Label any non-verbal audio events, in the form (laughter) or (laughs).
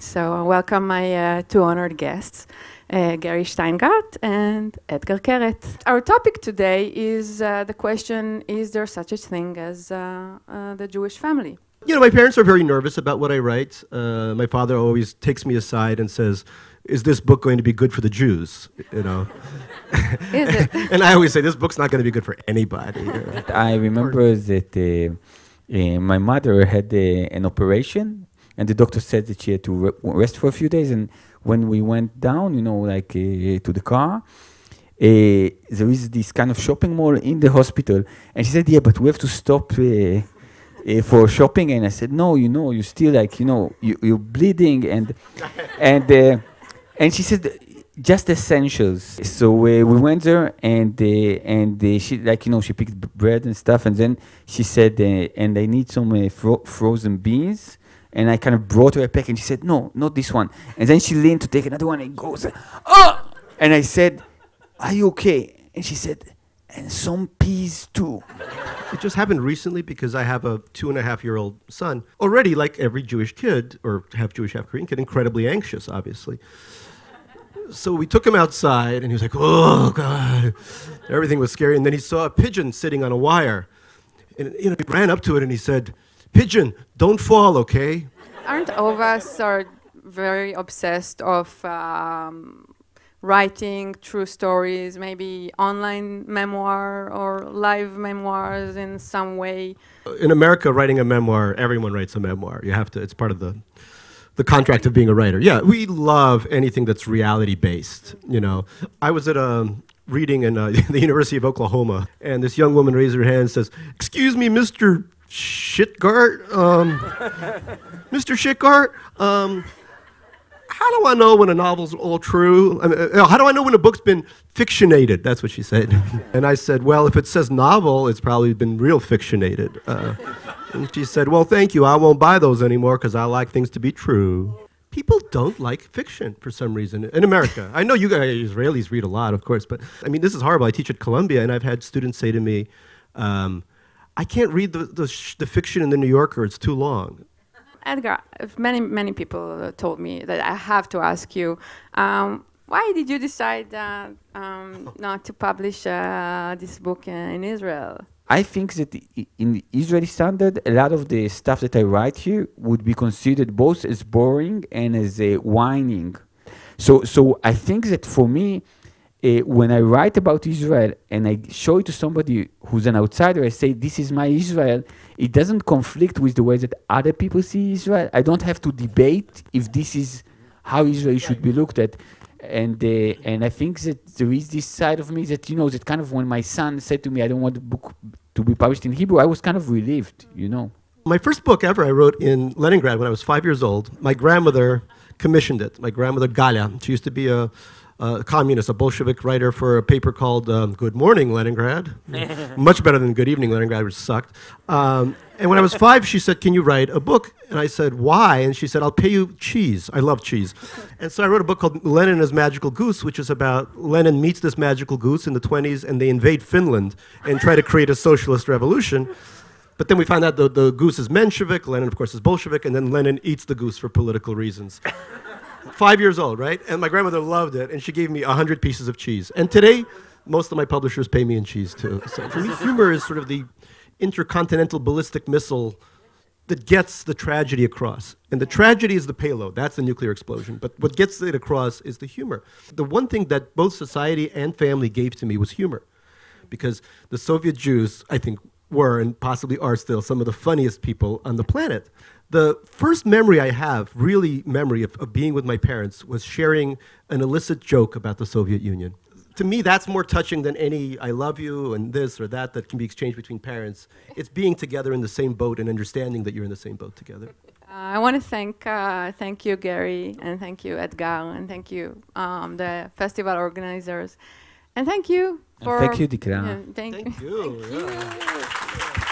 So I welcome my uh, two honored guests, uh, Gary Shteyngart and Etgar Keret. Our topic today is uh, the question, is there such a thing as uh, uh, the Jewish family? You know, my parents are very nervous about what I write. Uh, my father always takes me aside and says, is this book going to be good for the Jews? You know. Is it? (laughs) and I always say this book's not going to be good for anybody. I remember that uh, uh, my mother had uh, an operation, and the doctor said that she had to re- rest for a few days. And when we went down, you know, like uh, to the car, uh, there is this kind of shopping mall in the hospital, and she said, "Yeah, but we have to stop." Uh, uh, for shopping, and I said, "No, you know, you still like, you know, you, you're bleeding," and (laughs) and uh, and she said, "Just essentials." So we went there, and uh, and uh, she like, you know, she picked bread and stuff, and then she said, uh, "And I need some uh, fro- frozen beans." And I kind of brought her a pack, and she said, "No, not this one." And then she leaned to take another one, and goes, "Oh!" And I said, "Are you okay?" And she said, "And some peas too." It just happened recently because I have a two and a half year old son. Already, like every Jewish kid, or half Jewish, half Korean kid, incredibly anxious, obviously. So we took him outside, and he was like, "Oh God!" Everything was scary. And then he saw a pigeon sitting on a wire, and you know, he ran up to it and he said, "Pigeon, don't fall, okay?" Aren't all of us are very obsessed of um, writing true stories, maybe online memoir or live memoirs in some way? In America, writing a memoir, everyone writes a memoir. You have to. It's part of the the contract of being a writer. Yeah, we love anything that's reality based. You know, I was at a reading in uh, (laughs) the University of Oklahoma, and this young woman raised her hand and says, "Excuse me, Mister Shitgart, um, (laughs) Mister Shitgart, um." How do I know when a novel's all true? I mean, uh, how do I know when a book's been fictionated? That's what she said. (laughs) and I said, Well, if it says novel, it's probably been real fictionated. Uh, and she said, Well, thank you. I won't buy those anymore because I like things to be true. People don't like fiction for some reason in America. I know you guys, Israelis, read a lot, of course, but I mean, this is horrible. I teach at Columbia, and I've had students say to me, um, I can't read the, the, sh- the fiction in the New Yorker, it's too long. Etgar, many many people uh, told me that I have to ask you, um, why did you decide uh, um, (laughs) not to publish uh, this book uh, in Israel? I think that in the Israeli standard, a lot of the stuff that I write here would be considered both as boring and as uh, whining. So, so I think that for me, uh, when I write about Israel and I show it to somebody who's an outsider, I say, This is my Israel. It doesn't conflict with the way that other people see Israel. I don't have to debate if this is how Israel should be looked at. And uh, and I think that there is this side of me that you know that kind of when my son said to me, "I don't want the book to be published in Hebrew," I was kind of relieved, you know. My first book ever I wrote in Leningrad when I was five years old. My grandmother commissioned it. My grandmother Galia. She used to be a, a communist, a Bolshevik writer for a paper called um, Good Morning Leningrad. (laughs) Much better than Good Evening Leningrad, which sucked. Um, and when I was five, she said, Can you write a book? And I said, Why? And she said, I'll pay you cheese. I love cheese. And so I wrote a book called Lenin and His Magical Goose, which is about Lenin meets this magical goose in the 20s and they invade Finland and try to create a socialist revolution. But then we find out the, the goose is Menshevik, Lenin, of course, is Bolshevik, and then Lenin eats the goose for political reasons. Five years old, right? And my grandmother loved it, and she gave me a 100 pieces of cheese. And today, most of my publishers pay me in cheese, too. So for me, humor is sort of the intercontinental ballistic missile that gets the tragedy across. And the tragedy is the payload. That's the nuclear explosion. But what gets it across is the humor. The one thing that both society and family gave to me was humor. Because the Soviet Jews, I think, were and possibly are still some of the funniest people on the planet. The first memory I have, really memory of, of being with my parents, was sharing an illicit joke about the Soviet Union. To me, that's more touching than any I love you and this or that that can be exchanged between parents. It's being together in the same boat and understanding that you're in the same boat together. Uh, I want to thank uh, thank you, Gary, and thank you, Etgar, and thank you, um, the festival organizers, and thank you And for thank you, Dikla. Yeah, thank, Thank you. (laughs) yeah.